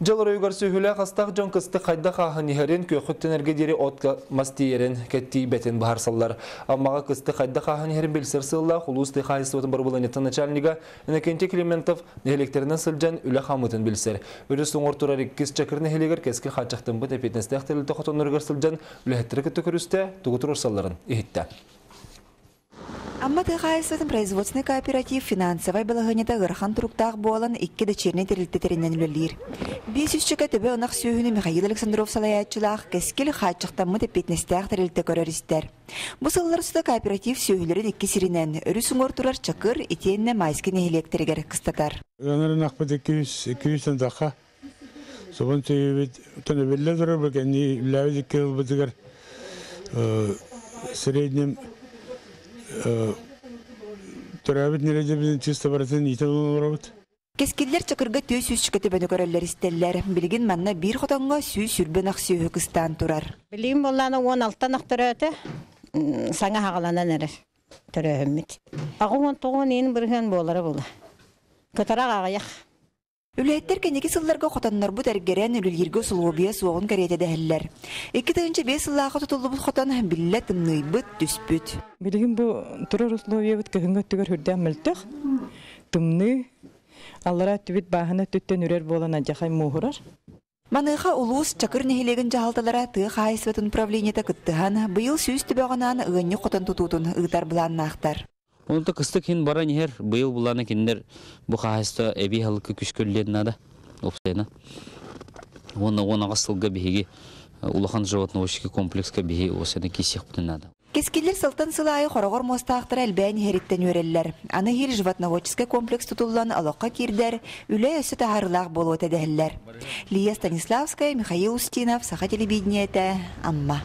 Жыл ройгар сүйілі қастақ жон кысты қайда қағын ехерін көқіттен әргедері отқа мастиерін кәтті бәтін бағарсалар. Аммаға кысты қайда қағын ехерін білсір сылла құлысты қайсы отын бір бұланеттің начальнига Иннокентий Климентов нехелектерінен сылжан үлі қамытын білсір. Өрістің ортура реккіз чакырны хелегер кәскі қатчақтың бұт әпетнесті әқтірілді қотонырғар сылжан үләхеттірі күтті көрісті тұғытыр орсаларын ехетті. Амма тыхайсытын производственный кооператив финансовай балаганета гырхан туруктаах буолан икки дочерний терилтетеринен үлелир. Бес үсчеке төбе онақ сүйіні Михаил Александров кооператив өрүсүң ортурар чакыр итиенне майски нехилектеригер кыстатар. Önlerin akbet 200 200 dakika. Sobun teyit tane belli durur bak ni lavi dikkel bitiger. Среднем Төрәбит нереде біздің чисто баратын итен оларабыт. Кескиллер чакырга төс үсчеке төбені көрөллер истеллер. Билигин манна бир хотонга сүй сүрбен ак сүйі кыстан турар. Билим болланы 16 ақ төрөтө саңа хагаланан эре төрөһөммит. Агын тоғын ен бірген болары була. Көтарак агаяк. Үләйттер кенеки сылларга хотоннор бу тәргерен үлелерге сулубия суогун кәрете дәһелләр. Эки тыгынча бес сыллага тутулу бу хотон билле тымныйбыт түспүт. Билигин бу турар условия бит кыгынга түгөр хүрдән мылтык. Тымны аллара түбит баһына төттен үрер болана жахай муһурар. Маныха улус чакыр нехилеген жахалталара тыа хайсватын управлениета кыттыхан быйыл сүүс түбөгынан ыгынны хотон тутутун ыгытар буланнаахтар. Онда кыстык хин бара нихер быйыл буланы киндер бу хааста эби халкы күшкөллен нада опсайна. Оны оны гасылга биһиги улахан животноводческий комплекске биһи осыны кисек бутынада. Кескиллер сылтан сылайы хорогор мостаахтар элбән хериттен өреллер. Аны хир животноводческий комплекс тутуллан алоққа кирдер, үле өсі тахарылақ болу өтедәһеллер. Лия Станиславская, Михаил Устинов, Саха телевидениеті, Амма.